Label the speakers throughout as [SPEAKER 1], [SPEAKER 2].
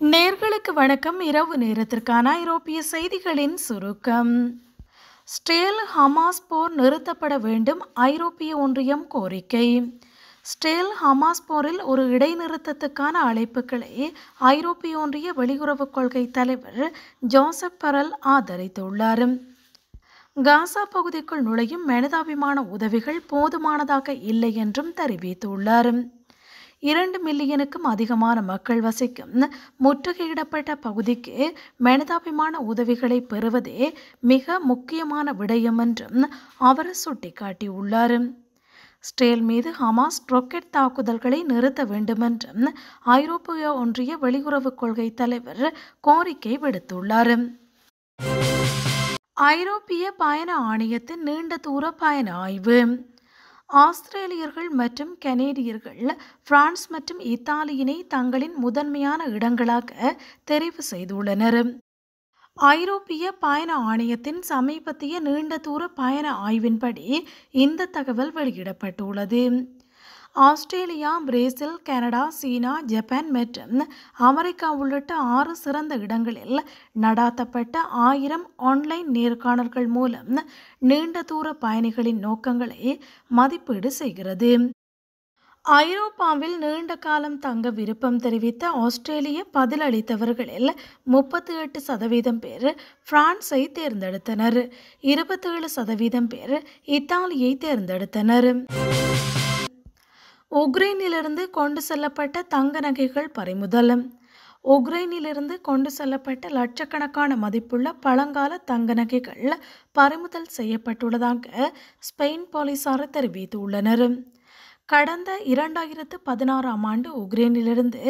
[SPEAKER 1] நேர்களுக்கு வணக்கம். இரவு நேரத்திற்கான ஐரோப்பிய செய்திகளின் சுருக்கம். ஸ்டேல் ஹமாஸ் போர் நிறுத்தப்பட வேண்டும் ஐரோப்பிய ஒன்றியம் கோரிக்கை. ஸ்டேல் ஹமாஸ் போரில் ஒரு இடைநிறுத்தத்துக்கான அழைப்புகளை ஐரோப்பிய ஒன்றிய வெளியுறவுக் கொள்கை தலைவர் ஜோசப் பரல் ஆதரித்துள்ளார். காசா பகுதிக்குள் நுழையும் மனிதாபிமான உதவிகள் போதுமானதாக இல்லை என்றும் தெரிவித்துள்ளார். இரண்டு மில்லியனுக்கும் அதிகமான மக்கள் வசிக்கும் முற்றுகையிடப்பட்ட பகுதிக்கு மனிதாபிமான உதவிகளை பெறுவதே மிக முக்கியமான விடயம் என்றும் அவர் சுட்டிக்காட்டியுள்ளார். ஸ்டேல் மீது ஹமாஸ் ராக்கெட் தாக்குதல்களை நிறுத்த வேண்டுமென்றும் ஐரோப்பிய ஒன்றிய வெளியுறவுக் கொள்கை தலைவர் கோரிக்கை விடுத்துள்ளார். ஐரோப்பிய பயண ஆணையத்தின் நீண்ட தூர பயண ஆய்வு. ஆஸ்திரேலியர்கள் மற்றும் கனேடியர்கள் பிரான்ஸ் மற்றும் இத்தாலியினை தங்களின் முதன்மையான இடங்களாக தெரிவு செய்துள்ளனர். ஐரோப்பிய பயண ஆணையத்தின் சமீபத்திய நீண்ட தூர பயண ஆய்வின்படி இந்த தகவல் வெளியிடப்பட்டுள்ளது. ஆஸ்திரேலியா பிரேசில் கனடா சீனா ஜப்பான் மற்றும் அமெரிக்கா உள்ளிட்ட ஆறு சிறந்த இடங்களில் நடாத்தப்பட்ட ஆயிரம் ஆன்லைன் நேர்காணல்கள் மூலம் நீண்ட தூர பயணிகளின் நோக்கங்களை மதிப்பீடு செய்கிறது. ஐரோப்பாவில் நீண்ட காலம் தங்க விருப்பம் தெரிவித்த ஆஸ்திரேலிய பதிலளித்தவர்களில் முப்பத்தி எட்டு சதவீதம் பேர் பிரான்ஸை தேர்ந்தெடுத்தனர். இருபத்தேழு சதவீதம் பேர் இத்தாலியை தேர்ந்தெடுத்தனர். உக்ரைனிலிருந்து கொண்டு செல்லப்பட்ட தங்க நகைகள் பறிமுதல் உக்ரைனிலிருந்து கொண்டு செல்லப்பட்ட லட்சக்கணக்கான மதிப்புள்ள பழங்கால தங்க நகைகள் பறிமுதல் செய்யப்பட்டுள்ளதாக ஸ்பெயின் போலீசார் தெரிவித்துள்ளனர். கடந்த இரண்டாயிரத்து பதினாறாம் ஆண்டு உக்ரைனிலிருந்து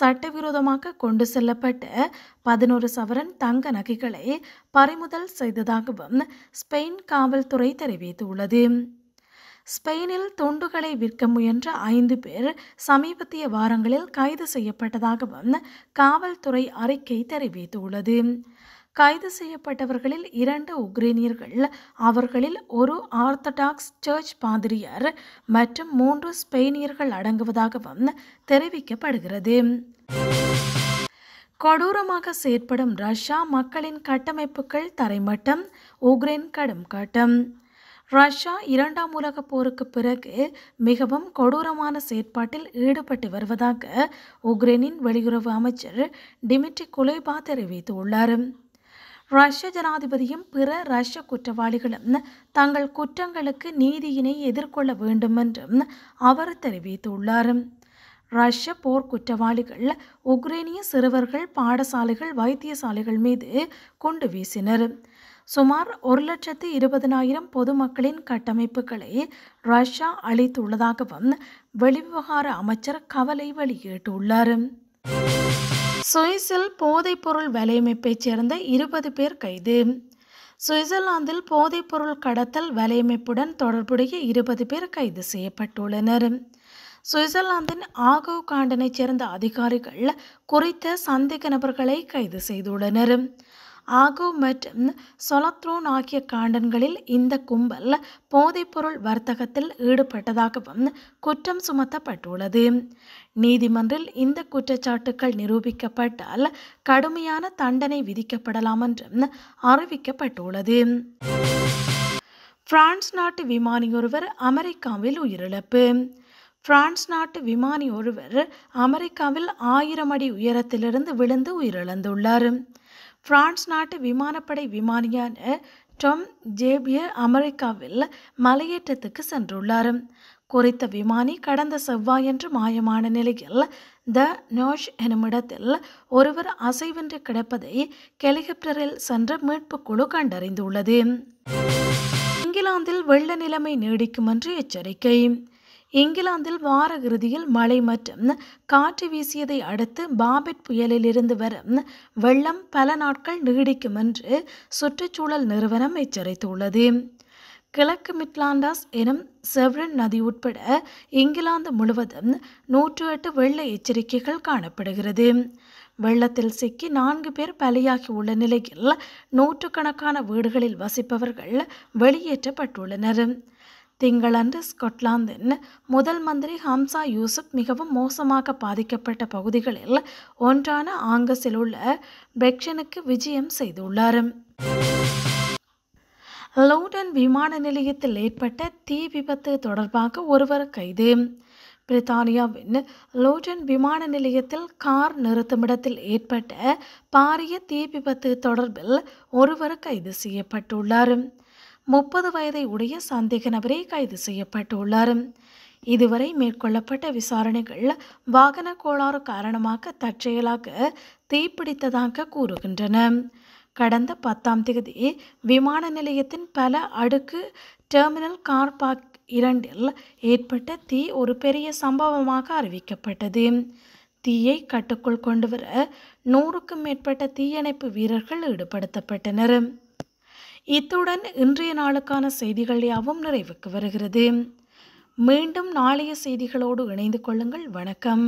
[SPEAKER 1] சட்டவிரோதமாக கொண்டு செல்லப்பட்ட பதினோரு சவரன் தங்க நகைகளை பறிமுதல் செய்ததாகவும் ஸ்பெயின் காவல்துறை தெரிவித்துள்ளது. ஸ்பெயினில் துண்டுகளை விற்க முயன்ற ஐந்து பேர் சமீபத்திய வாரங்களில் கைது செய்யப்பட்டதாகவும் காவல்துறை அறிக்கை தெரிவித்துள்ளது. கைது செய்யப்பட்டவர்களில் இரண்டு உக்ரைனியர்கள் அவர்களில் ஒரு ஆர்த்தடாக்ஸ் சர்ச் பாதிரியார் மற்றும் மூன்று ஸ்பெயினியர்கள் அடங்குவதாகவும் தெரிவிக்கப்படுகிறது. கொடூரமாக செயற்படும் ரஷ்யா மக்களின் கட்டமைப்புகள் தரைமட்டம் உக்ரைன் கடும் காட்டம். ரஷ்யா இரண்டாம் உலகப் போருக்கு பிறகு மிகவும் கொடூரமான செயற்பாட்டில் ஈடுபட்டு வருவதாக உக்ரைனின் வெளியுறவு அமைச்சர் டிமிட்ரி குலேபா தெரிவித்துள்ளார். ரஷ்ய ஜனாதிபதியும் பிற ரஷ்ய குற்றவாளிகளும் தங்கள் குற்றங்களுக்கு நீதியினை எதிர்கொள்ள வேண்டும் என்றும் அவர் தெரிவித்துள்ளார். ரஷ்ய போர் குற்றவாளிகள் உக்ரைனிய சிறுவர்கள் பாடசாலைகள் வைத்தியசாலைகள் மீது குண்டு வீசினர். சுமார் ஒரு லட்சத்து இருபதனாயிரம் பொதுமக்களின் கட்டமைப்புகளை ரஷ்யா அளித்துள்ளதாகவும் வெளிவிவகார அமைச்சர் கவலை வெளியிட்டுள்ளார். சுவிஸில் போதைப்பொருள் வலையமைப்பைச் சேர்ந்த இருபது பேர் கைது. சுவிட்சர்லாந்தில் போதைப்பொருள் கடத்தல் வலையமைப்புடன் தொடர்புடைய இருபது பேர் கைது செய்யப்பட்டுள்ளனர். சுவிட்சர்லாந்தின் ஆகோ காண்டனைச் சேர்ந்த அதிகாரிகள் குறித்த சந்தேக நபர்களை கைது செய்துள்ளனர். ஆகோ மற்றும் சொலத்ரோன் ஆகிய காண்டன்களில் இந்த கும்பல் போதைப்பொருள் வர்த்தகத்தில் ஈடுபட்டதாகவும் குற்றம் சுமத்தப்பட்டுள்ளது. நீதிமன்றில் இந்த குற்றச்சாட்டுக்கள் நிரூபிக்கப்பட்டால் கடுமையான தண்டனை விதிக்கப்படலாம் என்றும் அறிவிக்கப்பட்டுள்ளது. பிரான்ஸ் நாட்டு விமானி ஒருவர் அமெரிக்காவில் உயிரிழப்பு. பிரான்ஸ் நாட்டு விமானி ஒருவர் அமெரிக்காவில் ஆயிரம் அடி உயரத்திலிருந்து விழுந்து உயிரிழந்துள்ளார். பிரான்ஸ் நாட்டு விமானப்படை விமானியான டொம் ஜேபியர் அமெரிக்காவில் மலையேற்றத்துக்கு சென்றுள்ளார். குறித்த விமானி கடந்த செவ்வாயன்று மாயமான நிலையில் த நோஷ் எனுமிடத்தில் ஒருவர் அசைவின்றி கிடப்பதை ஹெலிகாப்டரில் சென்ற மீட்புக் குழு கண்டறிந்துள்ளது. இங்கிலாந்தில் வெள்ள நிலைமை நீடிக்கும் என்று எச்சரிக்கை. இங்கிலாந்தில் வார இறுதியில் மழை மற்றும் காற்று வீசியதை அடுத்து பாபெட் புயலிலிருந்து வரும் வெள்ளம் பல நாட்கள் நீடிக்கும் என்று சுற்றுச்சூழல் நிறுவனம் எச்சரித்துள்ளது. கிழக்கு மிட்லாண்டாஸ் எனும் செவ்ரன் நதி உட்பட இங்கிலாந்து முழுவதும் நூற்று எட்டு வெள்ள எச்சரிக்கைகள் காணப்படுகிறது. வெள்ளத்தில் சிக்கி நான்கு பேர் பலியாகி உள்ள நிலையில் நூற்றுக்கணக்கான வீடுகளில் வசிப்பவர்கள் வெளியேற்றப்பட்டுள்ளனர். திங்களன்று ஸ்கொட்லாந்தின் முதல் மந்திரி ஹம்சா யூசுப் மிகவும் மோசமாக பாதிக்கப்பட்ட பகுதிகளில் ஒன்றான ஆங்கஸில் உள்ள பிரெக்ஷனுக்கு விஜயம் செய்துள்ளார். லவுடன் விமான நிலையத்தில் ஏற்பட்ட தீ விபத்து தொடர்பாக ஒருவர் கைது. பிரித்தானியாவின் லோட்டன் விமான நிலையத்தில் கார் நிறுத்துமிடத்தில் ஏற்பட்ட பாரிய தீ விபத்து தொடர்பில் ஒருவர் கைது செய்யப்பட்டுள்ளார். முப்பது வயதை உடைய சந்தேக நபரே கைது செய்யப்பட்டுள்ளார். இதுவரை மேற்கொள்ளப்பட்ட விசாரணைகள் வாகன கோளாறு காரணமாக தற்செயலாக தீப்பிடித்ததாக கூறுகின்றன. கடந்த பத்தாம் தேதி விமான நிலையத்தின் பல அடுக்கு டெர்மினல் கார் பார்க் இரண்டில் ஏற்பட்ட தீ ஒரு பெரிய சம்பவமாக அறிவிக்கப்பட்டது. தீயை கட்டுக்குள் கொண்டு வர நூறுக்கும் மேற்பட்ட தீயணைப்பு வீரர்கள் ஈடுபடுத்தப்பட்டனர். இத்துடன் இன்றைய நாளுக்கான செய்திகள் யாவும் நிறைவுக்கு வருகிறது. மீண்டும் நாளைய செய்திகளோடு இணைந்து கொள்ளுங்கள். வணக்கம்.